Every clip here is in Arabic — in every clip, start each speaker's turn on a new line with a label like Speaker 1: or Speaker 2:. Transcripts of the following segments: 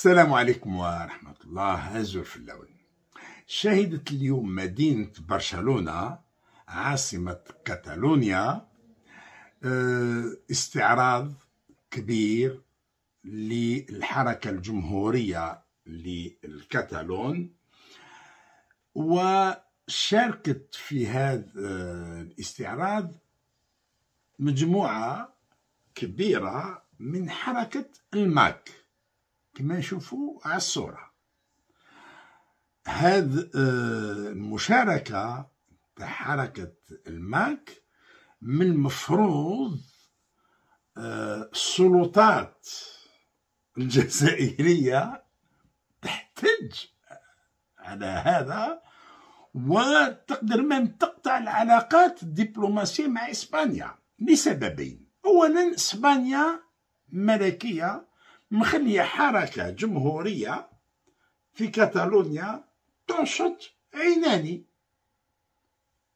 Speaker 1: السلام عليكم ورحمة الله. هزوا في اللون شهدت اليوم مدينة برشلونة عاصمة كاتالونيا. آه، استعراض كبير للحركة الجمهورية للكتالون وشاركت في هذا الاستعراض مجموعة كبيرة من حركة الماك. كما نشوفوا على الصورة. هذه آه، المشاركة تاع حركة الماك من المفروض آه، السلطات الجزائرية تحتج على هذا وتقدر من تقطع العلاقات الدبلوماسية مع إسبانيا لسببين. أولا إسبانيا ملكية مخلية حركة جمهورية في كاتالونيا تنشط عيناني.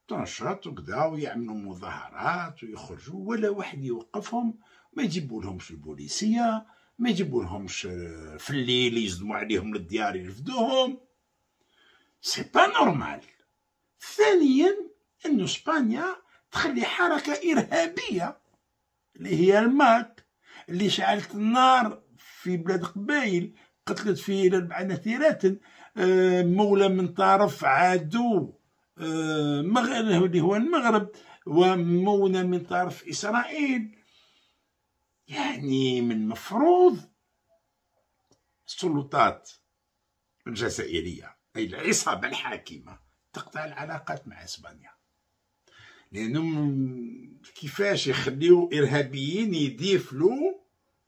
Speaker 1: تنشط وكذا ويعملوا مظاهرات ويخرجوا ولا واحد يوقفهم ما يجيبوا لهمش البوليسية ما يجيبوا لهمش في الليل يصدموا عليهم للديار يرفدوهم. c'est pas normal ثانيا إنه إسبانيا تخلي حركة إرهابية اللي هي الماك اللي شعلت النار في بلاد قبايل قتلت فيه أربع نثيرات آه، مولى من طرف عدو آه، اللي هو المغرب ومولى من طرف إسرائيل. يعني من المفروض السلطات الجزائرية أي العصابة الحاكمة تقطع العلاقات مع إسبانيا. لأنهم كيفاش يخليو إرهابيين يديفلوا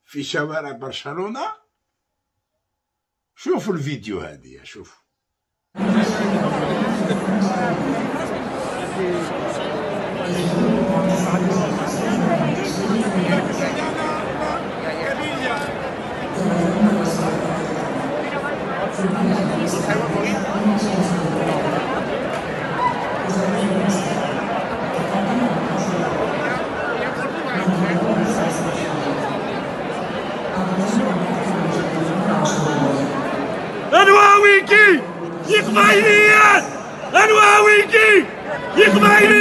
Speaker 1: في شوارع برشلونة؟ شوفوا الفيديو هذه شوفوا.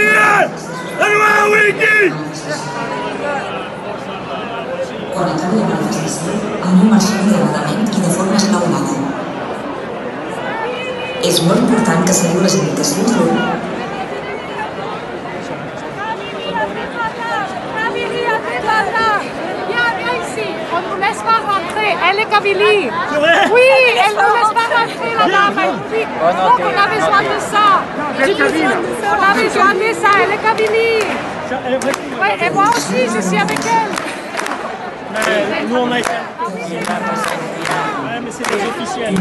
Speaker 2: يقبايليات انواويكي
Speaker 3: Quan acabi la manifestació, el meu marxaré degradament i de forma esclaonada. És molt important que seguiu les indicacions del
Speaker 4: Elle est Kabylie. Oui, elle ne nous laisse pas rentrer, la dame. Dit, donc on a besoin de ça. On a besoin de ça. Elle est Kabylie. Oui, et moi aussi, je suis avec elle.
Speaker 5: Nous, on a été. Ouais, mais c'est des officiels.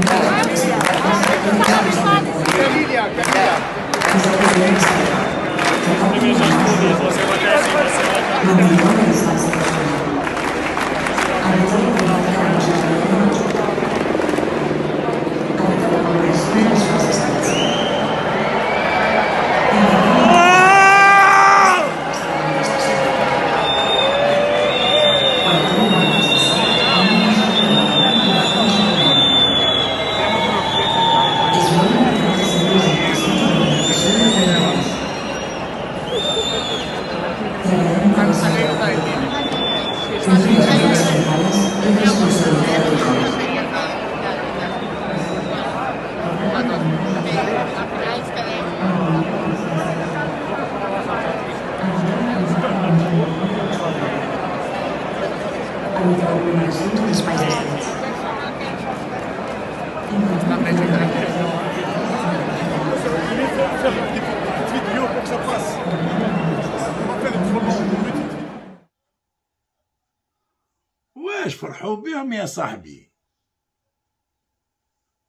Speaker 1: فرحوا بهم يا صاحبي.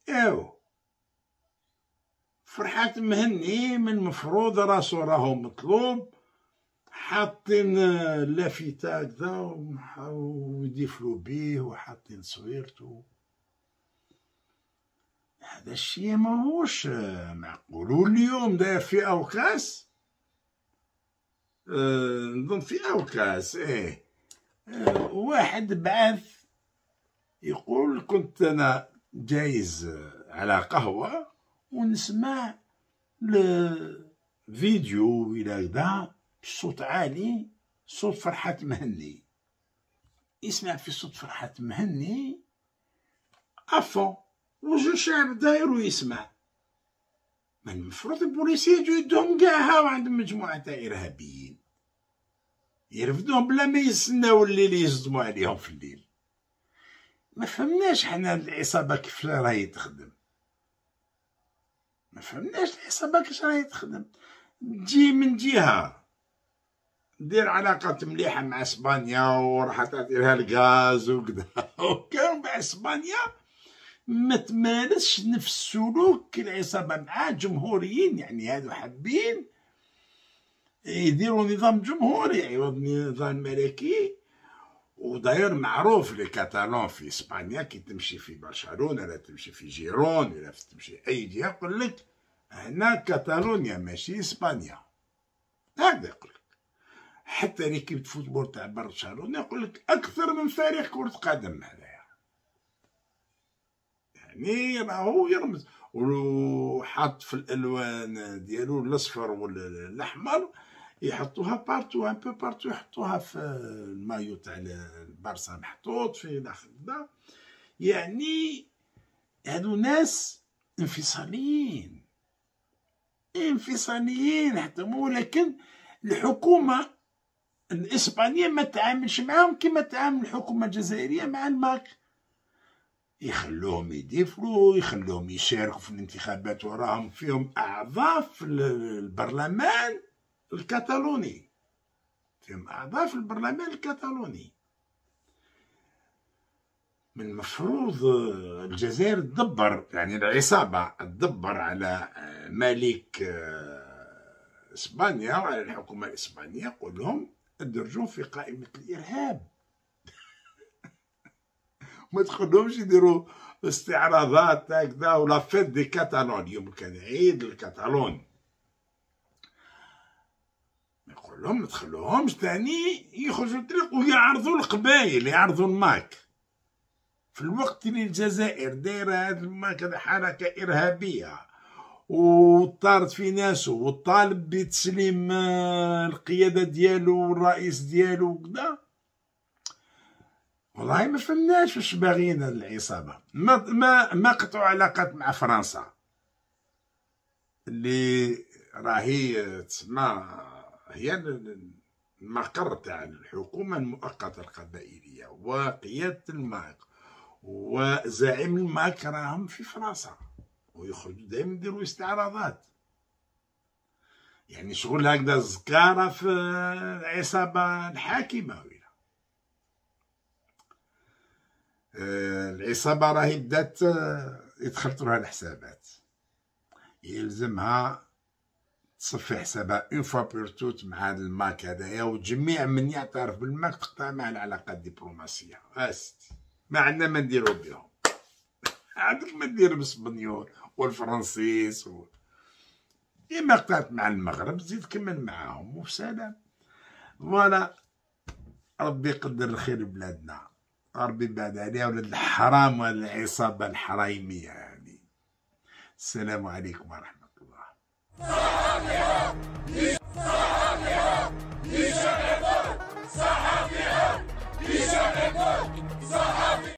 Speaker 1: ايو فرحات مهني من مفروض راسو راهو مطلوب حاطين لافتة هكذا ويديفلو بيه وحاطين صويرتو. هذا الشيء ماهوش معقول. واليوم داير في أوكاس؟ أه نظن في أوكاس إيه. واحد بعث يقول كنت أنا جايز على قهوة ونسمع الفيديو إلى كذا بصوت عالي صوت فرحة مهني. يسمع في صوت فرحة مهني. افون وجو شعب داير ويسمع. من المفروض البوليسية يجو يدوهم كاع هاو عندهم مجموعة تاع إرهابيين. يرفدوهم بلا ما يستناو الليل يصدموا عليهم في الليل. ما فهمناش حنا العصابة كيف راهي تخدم. ما فهمناش العصابة كيف راهي تخدم. تجي من جهة. دير علاقات مليحة مع إسبانيا وراح تعطيها الغاز وكذا. وكان مع إسبانيا ما تمارسش نفس السلوك العصابة مع جمهوريين يعني هادو حابين يديروا نظام جمهوري عوض نظام ملكي. وداير معروف les Catalans في إسبانيا كي تمشي في برشلونة ولا تمشي في جيرون ولا تمشي أي جهه يقول لك هنا كاتالونيا ماشي إسبانيا. هذا يقول لك. حتى l'équipe football تاع برشلونة يقول لك أكثر من فريق كرة قدم هذايا يعني راهو يرمز. وحاط في الألوان ديالو الأصفر والأحمر يحطوها partout un peu partout يحطوها في المايو تاع البارسا محطوط في داخل دا يعني هادو ناس انفصاليين. انفصاليين حتى ولكن الحكومة الإسبانية ما تعاملش معاهم كما تعامل الحكومة الجزائرية مع الماك. يخلوهم يديفلوا يخلوهم يشاركوا في الانتخابات وراهم فيهم أعضاء في البرلمان. الكتالوني فيهم أعضاء في البرلمان الكتالوني من المفروض الجزائر تدبر يعني العصابة تدبر على ملك آه، إسبانيا وعلى الحكومة الإسبانية يقول لهم ادرجوا في قائمة الإرهاب. ما تخلوهمش يديروا استعراضات هكذا ولا fête des Catalans يوم كان عيد الكتالون يقول لهم ما تخلوهمش تاني يخرجوا الطريق ويعرضوا القبايل يعرضوا الماك. في الوقت اللي الجزائر دايرة هذا الماك هذا حركة إرهابية وطارت في ناسه وطالب بتسليم آه، القيادة ديالو والرئيس ديالو وكذا. والله ما فهمناش واش باغيين العصابة. ما ما ما قطعوا علاقات مع فرنسا. اللي راهي تسمى هي المقر تاع الحكومة المؤقتة القبائلية وقيادة الماك وزعيم الماك راهم في فرنسا ويخرجوا دائما يديروا استعراضات. يعني شغل هكذا زكارة في العصابة الحاكمة ولا آه، العصابة راهي بدات آه، يتخلطوا لها الحسابات. يلزمها تصفي حسابها une fois pour toutes مع هذا الماك هذايا وجميع من يعترف بالماك تقطع معاه العلاقات الدبلوماسية. اسيدي ما عندنا ما نديرو بهم. عندك ما دير بالسبنيول والفرنسيس و... إما قطعت مع المغرب زيد كمل معاهم وسلام فوالا. ربي يقدر الخير بلادنا ربي بعد عليها ولاد الحرام والعصابة الحرايمية هذه. السلام عليكم Sahafia! Sahafia!